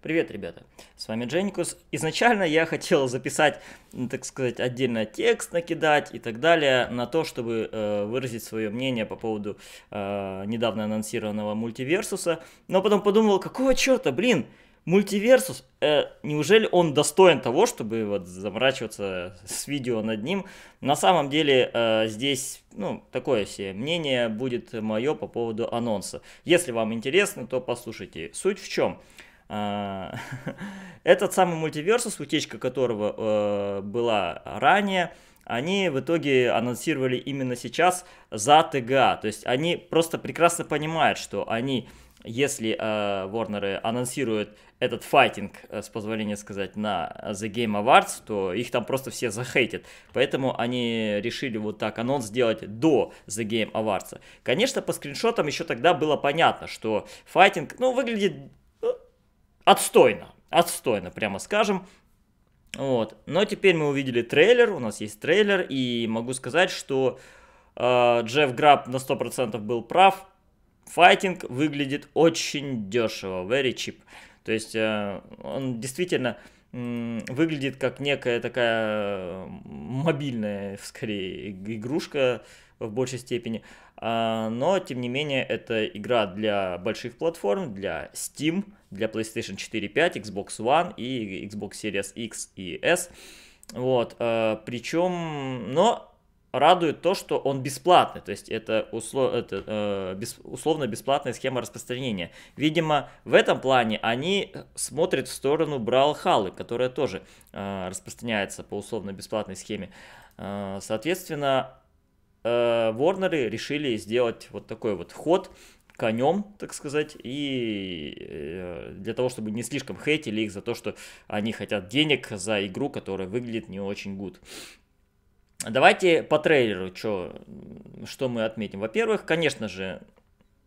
Привет, ребята! С вами Дженникус. Изначально я хотел записать, так сказать, отдельно текст накидать и так далее на то, чтобы э, выразить свое мнение по поводу э, недавно анонсированного мультиверсуса, но потом подумал, какого черта, блин, мультиверсус, э, неужели он достоин того, чтобы вот заморачиваться с видео над ним? На самом деле э, здесь, ну, такое себе мнение будет мое по поводу анонса. Если вам интересно, то послушайте. Суть в чем? этот самый мультиверсус, утечка которого э, была ранее, они в итоге анонсировали именно сейчас за ТГА. То есть они просто прекрасно понимают, что они, если э, Warner анонсируют этот файтинг, э, с позволения сказать, на The Game Awards, то их там просто все захейтят. Поэтому они решили вот так анонс сделать до The Game Awards. Конечно, по скриншотам еще тогда было понятно, что файтинг, ну, выглядит отстойно, отстойно, прямо скажем. Вот. Но теперь мы увидели трейлер, у нас есть трейлер, и могу сказать, что э, Джефф Граб на 100% был прав. Файтинг выглядит очень дешево, very cheap. То есть э, он действительно э, выглядит как некая такая мобильная, скорее, игрушка в большей степени. А, но, тем не менее, это игра для больших платформ, для Steam, для PlayStation 4, 5, Xbox One и Xbox Series X и S. Вот, а, причем, но радует то, что он бесплатный, то есть это, услов, это э, без, условно бесплатная схема распространения. Видимо, в этом плане они смотрят в сторону Бравлхалы, которая тоже э, распространяется по условно бесплатной схеме. Э, соответственно, э, Ворнеры решили сделать вот такой вот ход конем, так сказать, и э, для того, чтобы не слишком хейтили их за то, что они хотят денег за игру, которая выглядит не очень гуд. Давайте по трейлеру, чё, что мы отметим. Во-первых, конечно же,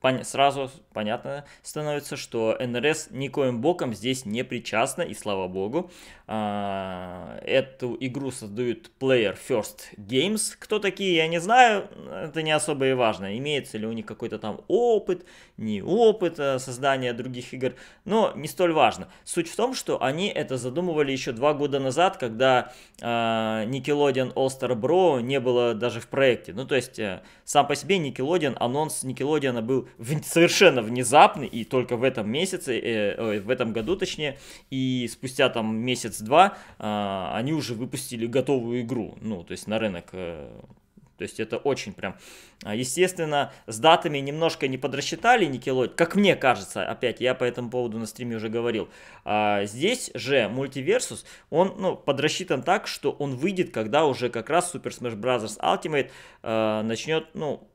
пон- сразу понятно становится, что НРС никоим боком здесь не причастна, и слава богу. А, эту игру создают Player First Games. Кто такие, я не знаю, это не особо и важно. Имеется ли у них какой-то там опыт, не опыт э, создания других игр, но не столь важно. Суть в том, что они это задумывали еще два года назад, когда э, Nickelodeon All Star Bro не было даже в проекте. Ну, то есть, э, сам по себе Nickelodeon, анонс Nickelodeon был в, совершенно внезапный, и только в этом месяце, э, в этом году точнее, и спустя там месяц-два э, они уже выпустили готовую игру, ну, то есть на рынок э, то есть это очень прям... А, естественно, с датами немножко не подрасчитали Nickelodeon, как мне кажется, опять, я по этому поводу на стриме уже говорил. А здесь же мультиверсус, он ну, подрасчитан так, что он выйдет, когда уже как раз Super Smash Bros. Ultimate э, начнет, ну,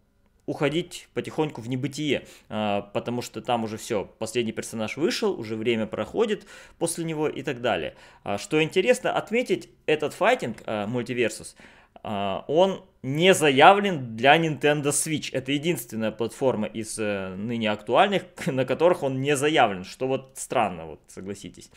уходить потихоньку в небытие, а, потому что там уже все, последний персонаж вышел, уже время проходит после него и так далее. А, что интересно отметить, этот файтинг, мультиверсус, он не заявлен для Nintendo Switch. Это единственная платформа из э, ныне актуальных, на которых он не заявлен, что вот странно, вот согласитесь.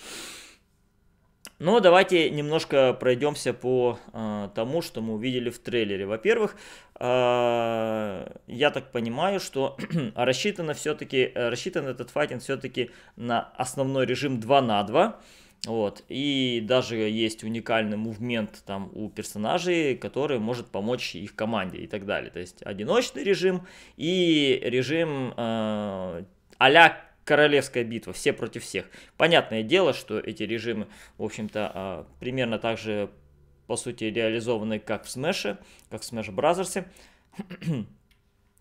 Но давайте немножко пройдемся по э, тому, что мы увидели в трейлере. Во-первых, э, я так понимаю, что рассчитано все-таки, рассчитан этот файтинг все-таки на основной режим 2 на 2. Вот. И даже есть уникальный мувмент там у персонажей, который может помочь их команде и так далее. То есть одиночный режим и режим э, а королевская битва, все против всех. Понятное дело, что эти режимы, в общем-то, э, примерно так же, по сути, реализованы, как в Smash, как в Smash Bros.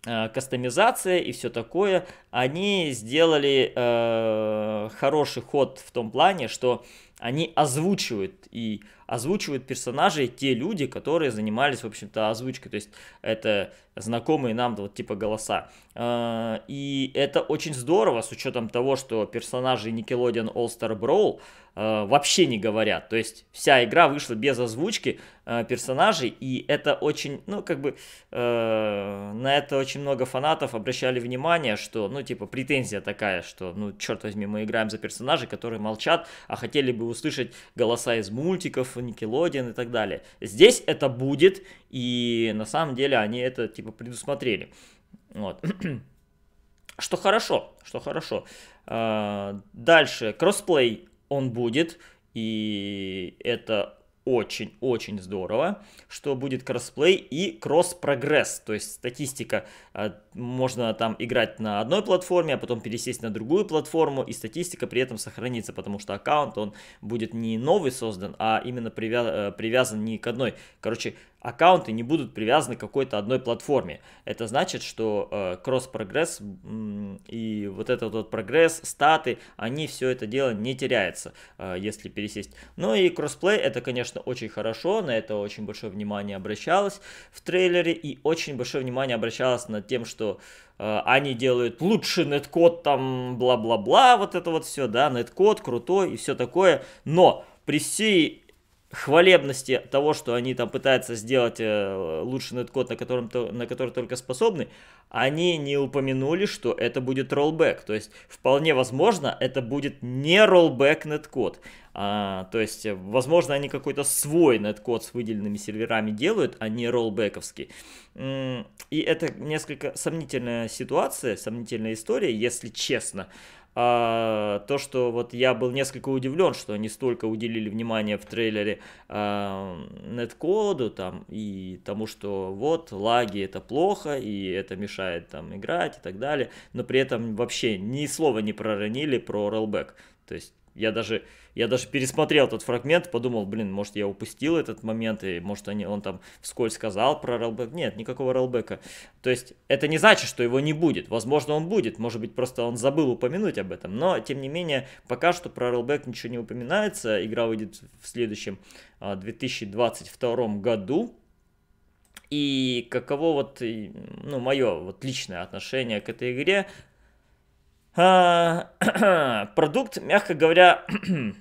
Э, кастомизация и все такое, они сделали э, хороший ход в том плане, что они озвучивают и озвучивают персонажей те люди, которые занимались, в общем-то, озвучкой. То есть это знакомые нам вот типа голоса. Э, и это очень здорово с учетом того, что персонажи Nickelodeon All Star Brawl э, вообще не говорят. То есть вся игра вышла без озвучки э, персонажей, и это очень, ну, как бы, на это очень много фанатов обращали внимание, что, ну, типа, претензия такая, что, ну, черт возьми, мы играем за персонажей, которые молчат, а хотели бы услышать голоса из мультиков, Nickelodeon и так далее. Здесь это будет, и на самом деле они это, типа, предусмотрели. Вот. Что хорошо, что хорошо. А, дальше, кроссплей он будет, и это очень-очень здорово, что будет кроссплей и кросс-прогресс, то есть статистика, а, можно там играть на одной платформе, а потом пересесть на другую платформу, и статистика при этом сохранится, потому что аккаунт, он будет не новый создан, а именно привя- э, привязан не к одной. Короче, аккаунты не будут привязаны к какой-то одной платформе. Это значит, что э, кросс-прогресс и вот этот вот прогресс, статы, они все это дело не теряется, э, если пересесть. Ну и кроссплей, это, конечно, очень хорошо, на это очень большое внимание обращалось в трейлере, и очень большое внимание обращалось над тем, что э, они делают лучший неткод, там, бла-бла-бла, вот это вот все, да, неткод крутой и все такое, но при всей хвалебности того, что они там пытаются сделать э, лучший неткод, на, котором, на который только способны, они не упомянули, что это будет роллбэк. То есть, вполне возможно, это будет не роллбэк неткод. А, то есть, возможно, они какой-то свой неткод с выделенными серверами делают, а не роллбэковский. И это несколько сомнительная ситуация, сомнительная история, если честно а, то, что вот я был несколько удивлен, что они столько уделили внимания в трейлере а, неткоду там и тому, что вот лаги это плохо и это мешает там играть и так далее, но при этом вообще ни слова не проронили про роллбэк. То есть я даже, я даже пересмотрел этот фрагмент, подумал, блин, может я упустил этот момент, и может они, он там вскользь сказал про роллбэк. Нет, никакого роллбэка. То есть это не значит, что его не будет. Возможно, он будет, может быть, просто он забыл упомянуть об этом. Но, тем не менее, пока что про роллбэк ничего не упоминается. Игра выйдет в следующем 2022 а, году. И каково вот, ну, мое вот личное отношение к этой игре, продукт, мягко говоря,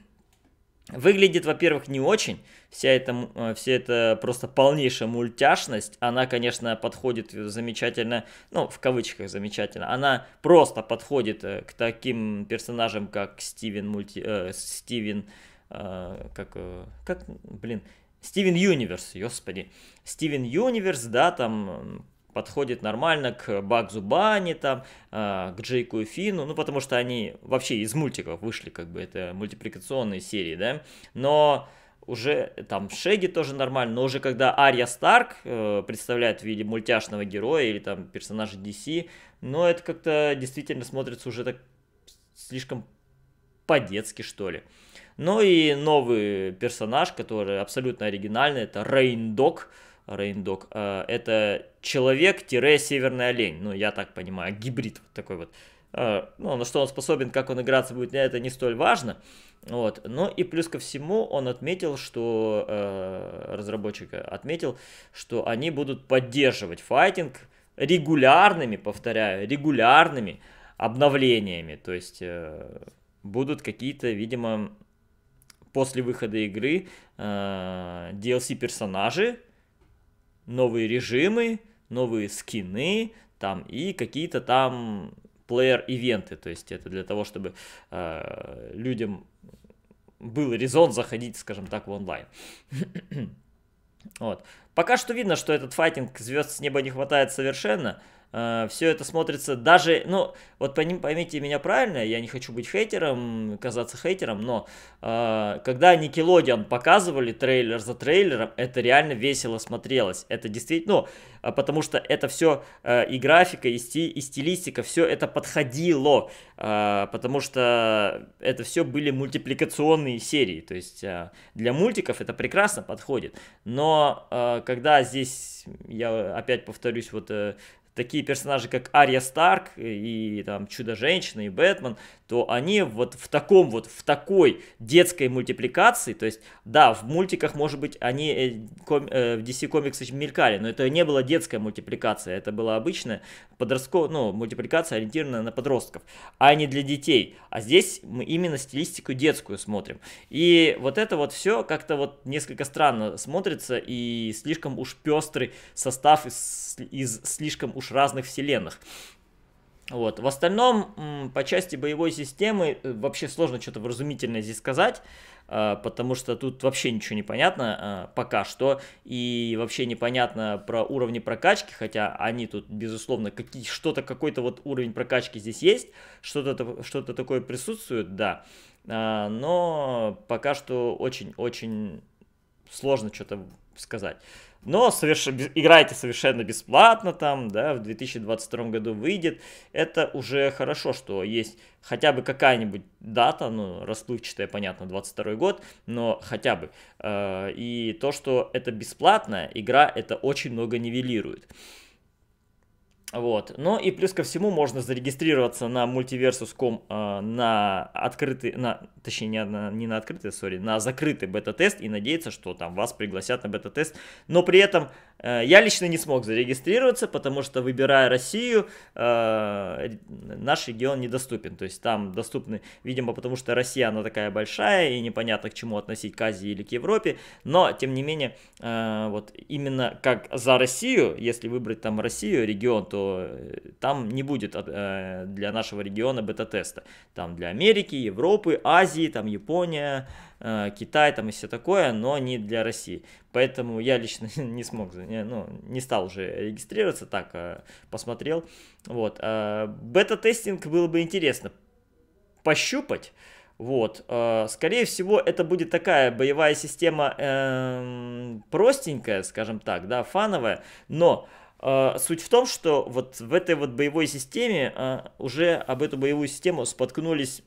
выглядит, во-первых, не очень. Вся эта, э, вся эта просто полнейшая мультяшность, она, конечно, подходит замечательно, ну, в кавычках замечательно, она просто подходит э, к таким персонажам, как Стивен, мульти, э, Стивен, э, как, э, как, блин, Стивен Юниверс, господи, Стивен Юниверс, да, там подходит нормально к Багзу Бани, там, э, к Джейку и Фину, ну, потому что они вообще из мультиков вышли, как бы, это мультипликационные серии, да, но уже там Шеги тоже нормально, но уже когда Ария Старк э, представляет в виде мультяшного героя или там персонажа DC, ну, это как-то действительно смотрится уже так слишком по-детски, что ли. Ну и новый персонаж, который абсолютно оригинальный, это Рейндок, Рейндок. Э, это человек-северный олень. Ну, я так понимаю, гибрид вот такой вот. Э, ну, на что он способен, как он играться будет, это не столь важно. Вот. Но и плюс ко всему он отметил, что э, разработчик отметил, что они будут поддерживать файтинг регулярными, повторяю, регулярными обновлениями. То есть будут какие-то, видимо, после выхода игры DLC персонажи, новые режимы, новые скины, там, и какие-то там плеер-ивенты, то есть это для того, чтобы э, людям был резон заходить, скажем так, в онлайн. вот. Пока что видно, что этот файтинг звезд с неба не хватает совершенно, все это смотрится даже, ну, вот поймите меня правильно, я не хочу быть хейтером, казаться хейтером, но э, когда Nickelodeon показывали трейлер за трейлером, это реально весело смотрелось. Это действительно, ну, а потому что это все э, и графика, и, сти, и стилистика, все это подходило, э, потому что это все были мультипликационные серии, то есть э, для мультиков это прекрасно подходит. Но э, когда здесь, я опять повторюсь, вот э, такие персонажи, как Ария Старк и там Чудо-женщина и Бэтмен, то они вот в таком вот, в такой детской мультипликации, то есть, да, в мультиках, может быть, они э, ком, э, в DC Comics мелькали, но это не была детская мультипликация, это была обычная подростковая, ну, мультипликация, ориентированная на подростков, а не для детей. А здесь мы именно стилистику детскую смотрим. И вот это вот все как-то вот несколько странно смотрится, и слишком уж пестрый состав из, из слишком уж разных вселенных. Вот. В остальном, по части боевой системы, э, вообще сложно что-то вразумительное здесь сказать, а, потому что тут вообще ничего не понятно а, пока что, и вообще непонятно про уровни прокачки, хотя они тут, безусловно, какие, что-то, какой-то вот уровень прокачки здесь есть, что-то что такое присутствует, да, но пока что очень-очень сложно что-то сказать. Но соверш... играйте совершенно бесплатно там, да, в 2022 году выйдет. Это уже хорошо, что есть хотя бы какая-нибудь дата, ну, расплывчатая, понятно, 22 год, но хотя бы. Э, и то, что это бесплатная игра, это очень много нивелирует. Вот. Ну и плюс ко всему можно зарегистрироваться на Multiversus.com э, на открытый, на, точнее не на, не на открытый, сори, на закрытый бета-тест и надеяться, что там вас пригласят на бета-тест. Но при этом я лично не смог зарегистрироваться, потому что выбирая Россию, э, наш регион недоступен. То есть там доступны, видимо, потому что Россия, она такая большая и непонятно к чему относить к Азии или к Европе. Но, тем не менее, э, вот именно как за Россию, если выбрать там Россию, регион, то э, там не будет э, для нашего региона бета-теста. Там для Америки, Европы, Азии, там Япония, э, Китай там и все такое, но не для России. Поэтому я лично не смог, ну, не стал уже регистрироваться, так посмотрел. Вот. Бета-тестинг было бы интересно пощупать, вот, скорее всего, это будет такая боевая система э, простенькая, скажем так, да, фановая, но суть в том, что вот в этой вот боевой системе уже об эту боевую систему споткнулись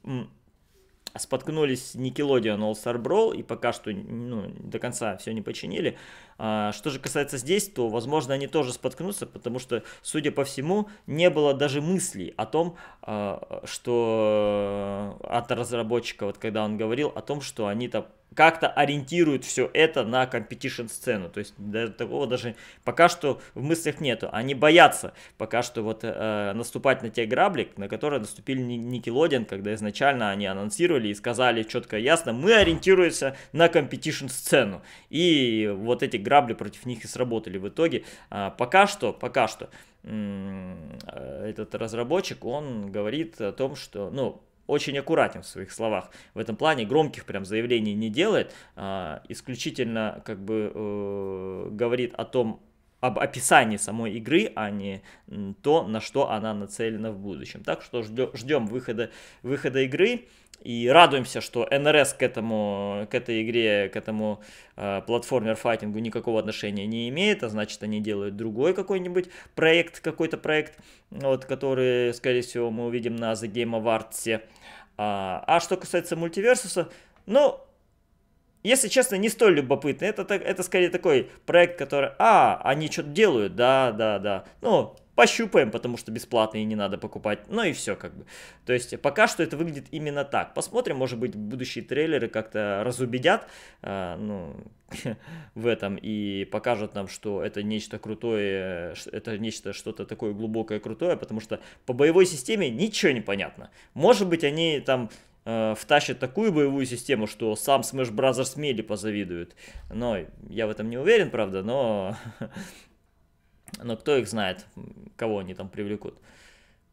споткнулись Nickelodeon All-Star Brawl и пока что ну, до конца все не починили. А, что же касается здесь, то, возможно, они тоже споткнутся, потому что, судя по всему, не было даже мыслей о том, а, что от разработчика, вот когда он говорил о том, что они там как-то ориентируют все это на competition сцену. То есть да, такого даже пока что в мыслях нету. Они боятся пока что вот э, наступать на те грабли, на которые наступили Nickelodeon, когда изначально они анонсировали и сказали четко и ясно, мы ориентируемся на competition сцену. И вот эти грабли против них и сработали в итоге. А, пока что, пока что э, этот разработчик, он говорит о том, что, ну, очень аккуратен в своих словах. В этом плане громких прям заявлений не делает, а, исключительно как бы э, говорит о том, об описании самой игры, а не то, на что она нацелена в будущем. Так что ждем выхода, выхода игры и радуемся, что НРС к, этому, к этой игре, к этому э, платформер-файтингу никакого отношения не имеет, а значит они делают другой какой-нибудь проект, какой-то проект, вот, который, скорее всего, мы увидим на The Game Awards. А, а что касается мультиверсуса, ну, если честно, не столь любопытно. Это, это скорее такой проект, который, а, они что-то делают, да, да, да. Ну, пощупаем, потому что бесплатно и не надо покупать. Ну и все как бы. То есть пока что это выглядит именно так. Посмотрим, может быть, будущие трейлеры как-то разубедят э, ну, в этом и покажут нам, что это нечто крутое, это нечто что-то такое глубокое крутое, потому что по боевой системе ничего не понятно. Может быть, они там э, втащат такую боевую систему, что сам Smash Bros. Мели позавидует. Но я в этом не уверен, правда, но но кто их знает, кого они там привлекут.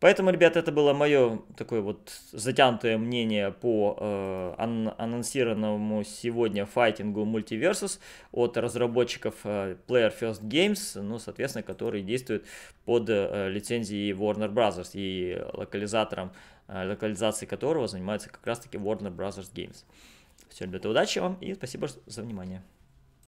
Поэтому, ребята, это было мое такое вот затянутое мнение по э, ан- анонсированному сегодня файтингу Multiversus от разработчиков э, Player First Games, ну, соответственно, которые действуют под э, лицензией Warner Bros. и локализатором, локализацией которого занимается как раз-таки Warner Bros. Games. Все, ребята, удачи вам и спасибо за внимание.